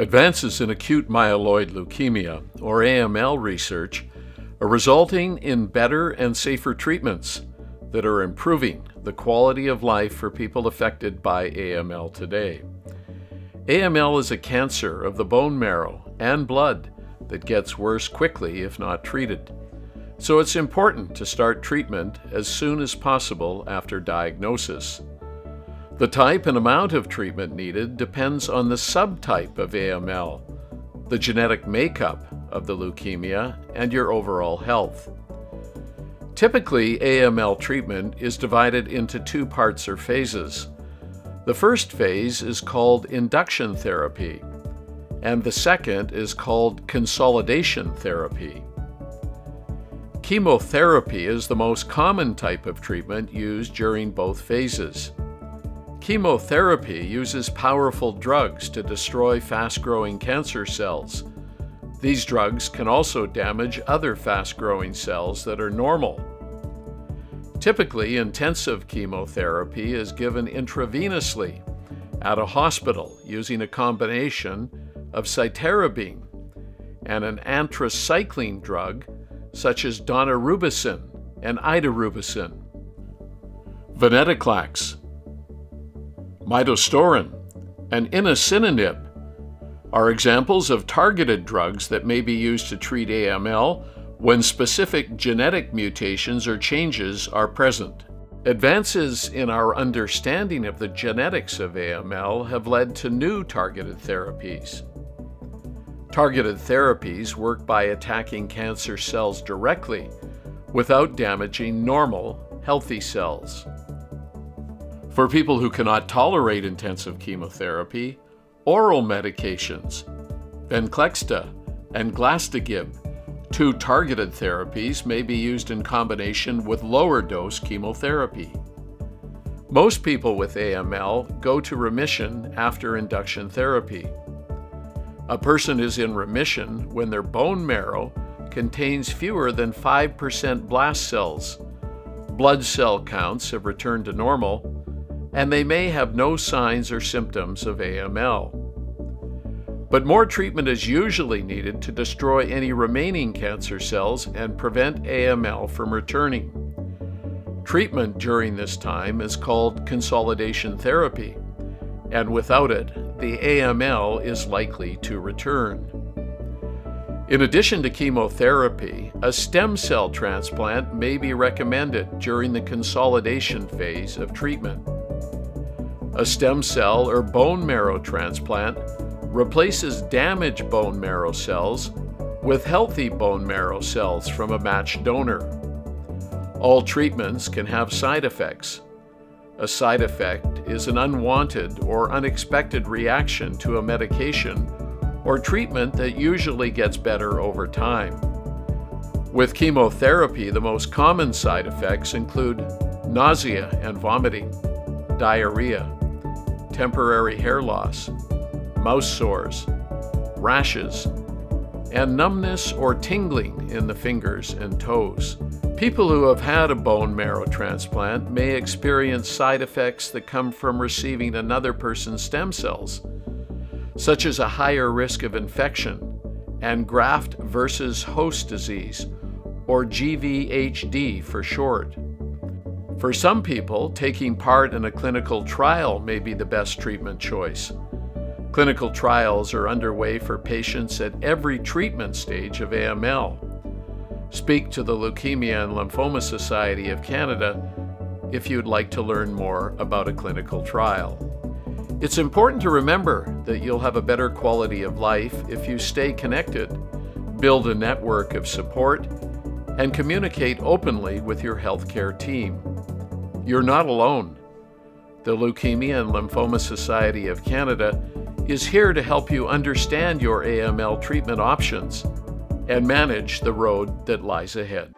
Advances in acute myeloid leukemia, or AML research, are resulting in better and safer treatments that are improving the quality of life for people affected by AML today. AML is a cancer of the bone marrow and blood that gets worse quickly if not treated. So it's important to start treatment as soon as possible after diagnosis. The type and amount of treatment needed depends on the subtype of AML, the genetic makeup of the leukemia, and your overall health. Typically, AML treatment is divided into two parts or phases. The first phase is called induction therapy, and the second is called consolidation therapy. Chemotherapy is the most common type of treatment used during both phases. Chemotherapy uses powerful drugs to destroy fast-growing cancer cells. These drugs can also damage other fast-growing cells that are normal. Typically, intensive chemotherapy is given intravenously at a hospital using a combination of cytarabine and an anthracycline drug such as daunorubicin and idarubicin. Venetoclax midostaurin, and enasidenib are examples of targeted drugs that may be used to treat AML when specific genetic mutations or changes are present. Advances in our understanding of the genetics of AML have led to new targeted therapies. Targeted therapies work by attacking cancer cells directly without damaging normal, healthy cells. For people who cannot tolerate intensive chemotherapy, oral medications, Venclexta and Glasdegib, two targeted therapies, may be used in combination with lower dose chemotherapy. Most people with AML go to remission after induction therapy. A person is in remission when their bone marrow contains fewer than 5% blast cells, blood cell counts have returned to normal, and they may have no signs or symptoms of AML. But more treatment is usually needed to destroy any remaining cancer cells and prevent AML from returning. Treatment during this time is called consolidation therapy, and without it, the AML is likely to return. In addition to chemotherapy, a stem cell transplant may be recommended during the consolidation phase of treatment. A stem cell or bone marrow transplant replaces damaged bone marrow cells with healthy bone marrow cells from a matched donor. All treatments can have side effects. A side effect is an unwanted or unexpected reaction to a medication or treatment that usually gets better over time. With chemotherapy, the most common side effects include nausea and vomiting, diarrhea, temporary hair loss, mouse sores, rashes, and numbness or tingling in the fingers and toes. People who have had a bone marrow transplant may experience side effects that come from receiving another person's stem cells, such as a higher risk of infection and graft versus host disease, or GVHD for short. For some people, taking part in a clinical trial may be the best treatment choice. Clinical trials are underway for patients at every treatment stage of AML. Speak to the Leukemia and Lymphoma Society of Canada if you'd like to learn more about a clinical trial. It's important to remember that you'll have a better quality of life if you stay connected, build a network of support, and communicate openly with your healthcare team. You're not alone. The Leukemia and Lymphoma Society of Canada is here to help you understand your AML treatment options and manage the road that lies ahead.